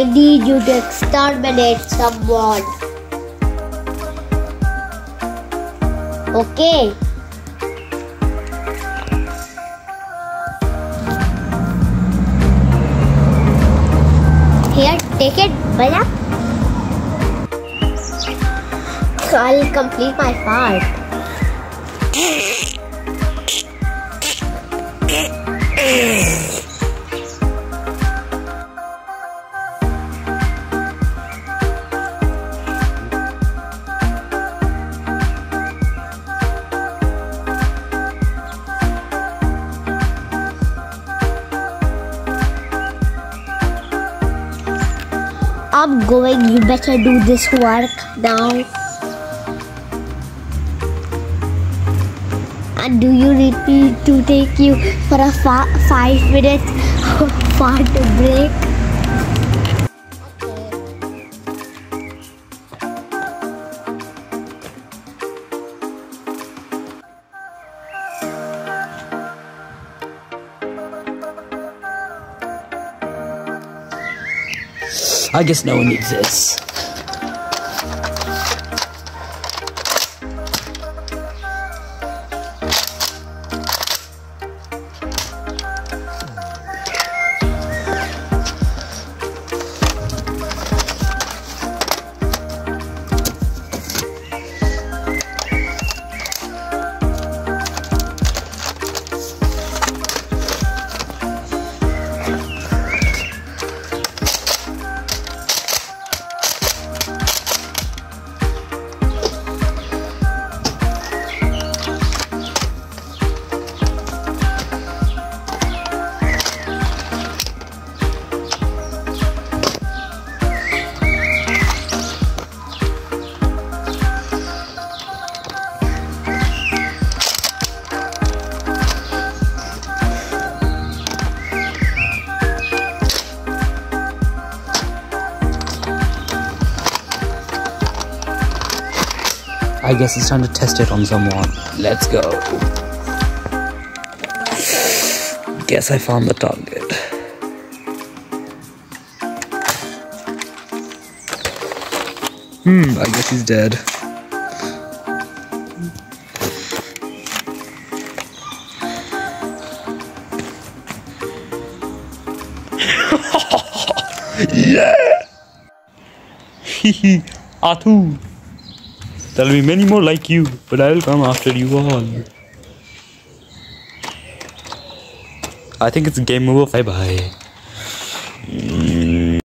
I need you to exterminate someone. Okay. Here, take it, Bala. I'll complete my part. I'm going. You better do this work now. And do you need me to take you for a fa- five minute fart break? I guess no one needs this. I guess it's time to test it on someone. Let's go. Guess I found the target. Hmm, I guess he's dead. yeah! Hehe, Atu! There'll be many more like you, but I'll come after you all. I think it's a game over. Bye bye. Mm.